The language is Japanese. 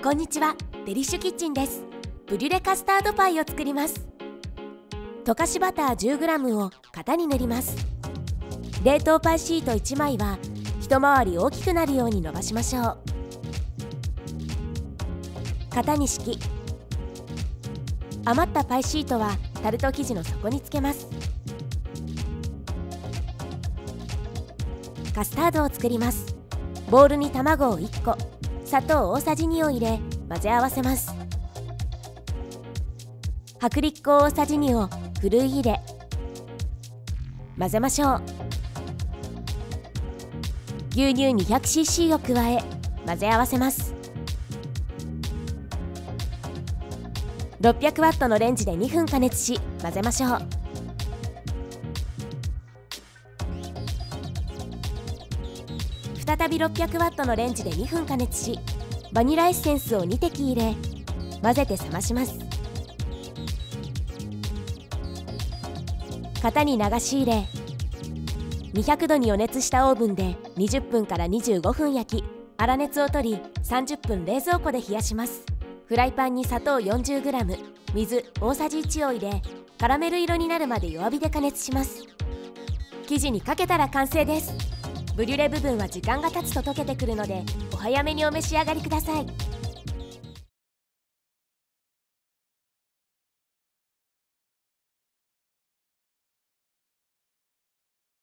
こんにちは。デリッシュキッチンです。ブリュレカスタードパイを作ります。溶かしバター 10g を型に塗ります。冷凍パイシート1枚は一回り大きくなるように伸ばしましょう。型に敷き余ったパイシートはタルト生地の底につけます。カスタードを作ります。ボウルに卵を1個。砂糖大さじ2を入れ混ぜ合わせます。薄力粉大さじ2をふるい入れ混ぜましょう。牛乳 200cc を加え混ぜ合わせます。600ワットのレンジで2分加熱し混ぜましょう。再び600ワットのレンジで2分加熱しバニラエッセンスを2滴入れ混ぜて冷まします。型に流し入れ200度に予熱したオーブンで20分から25分焼き粗熱を取り30分冷蔵庫で冷やします。フライパンに砂糖 40g 水大さじ1を入れカラメル色になるまで弱火で加熱します。生地にかけたら完成です。ブリュレ部分は時間が経つと溶けてくるのでお早めにお召し上がりください。